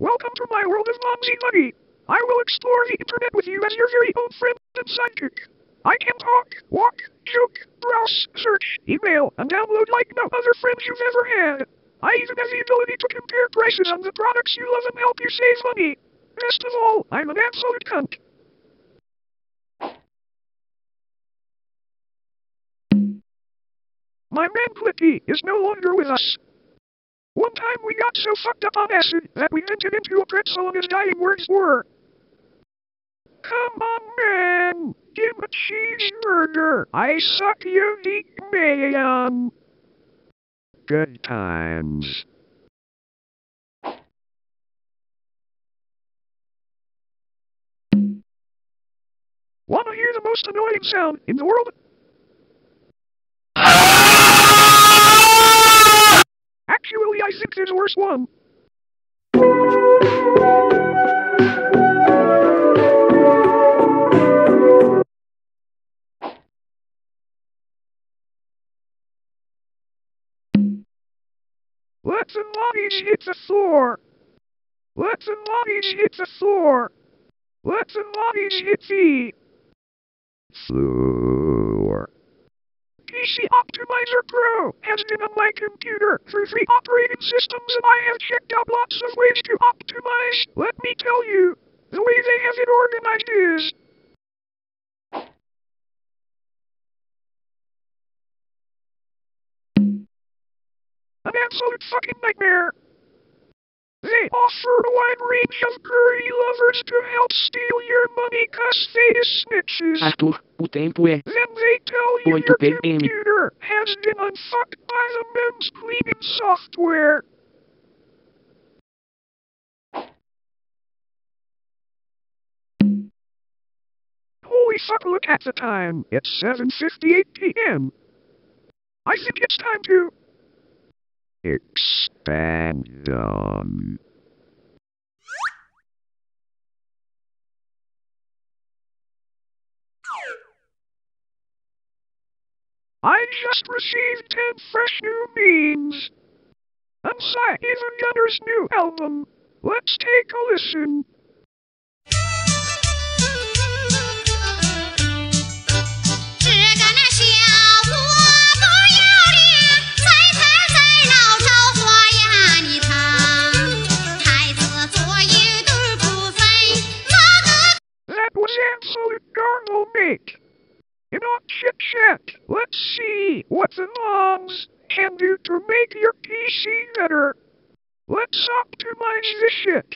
Welcome to my world of Momsy Money. I will explore the internet with you as your very own friend and sidekick. I can talk, walk, joke, browse, search, email, and download like no other friends you've ever had. I even have the ability to compare prices on the products you love and help you save money. Best of all, I'm an absolute cunt. My man Clicky is no longer with us. One time we got so fucked up on acid that we entered into a pretzel and his dying words were, Come on, man! Give a cheeseburger! I suck unique man! Good times. Wanna hear the most annoying sound in the world? first one. Let's unleash! it's a sore. Let's unleash! it's a sore. Let's unleash! it's a sore. Optimizer Pro has been on my computer for three operating systems and I have checked out lots of ways to optimize. Let me tell you, the way they have it organized is an absolute fucking nightmare. They offer a wide range of curry lovers to help steal your money cause they snitches. Arthur, o tempo é tell you 8 your PM. computer has been unfucked by the men's cleaning software. Holy fuck, look at the time. It's 7.58 p.m. I think it's time to... Expand on. I just received 10 fresh new memes. Cy Even Gunner's new album. Let's take a listen. Moms can do to make your PC better. Let's optimize this shit.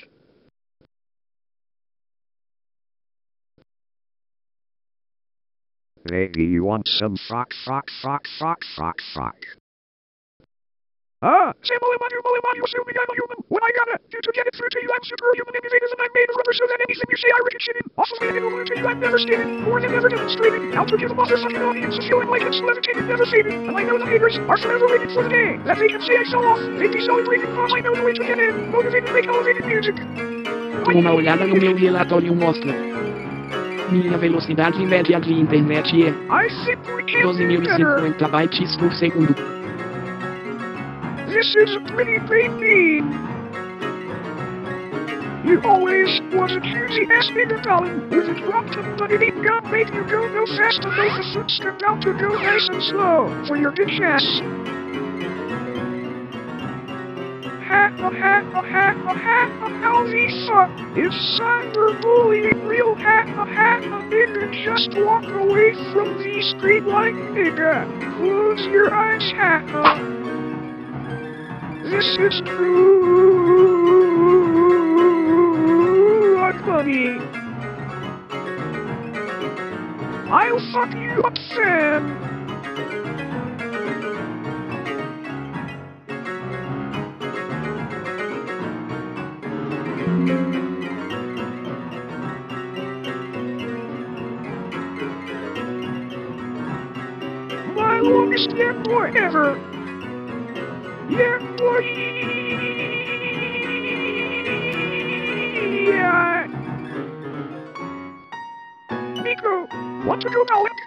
Maybe you want some frock, frock, frock, frock, frock, frock. Ah, say Molly Manu, Molly Manu, assuming I'm a human. When I gotta do to get it through to you, I'm superhuman and I'm made of rubber so that anything you say I ricochet in. Off of me and over to you, I've never stated, more than ever demonstrated, how to give a motherfucking audience a feeling like it's levitated, never faded. And I know the haters are forever waiting for the day that they can say I fell off. They'd be celebrating cause I know the way to get in. Motivated, make elevated music. Uma olhada no meu relatório mostra. Minha velocidade média de internet é I think we can do better. 12.050 bytes por segundo. This is pretty creepy. You always was enthusiastic about him with a dropped but it ain't gonna make you go no faster. Make a footstep out to go nice and slow for your bitch ass. Ha oh, ha oh, ha oh, ha ha ha how the fuck is cyberbullying real? Ha ha ha nigga just walk away from the street like nigga. Close your eyes, ha ha. This is true. I'm funny. I'll fuck you up, Sam. My longest yet boy ever. Yeah. Nico, what to do now, Link?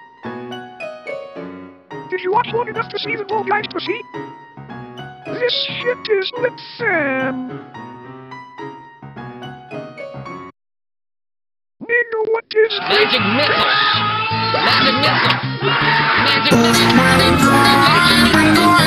Did you watch long enough to see the little guys to see? This shit is lit, Sam. Magic missile! Magic missile! Magic missile!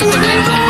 Let's.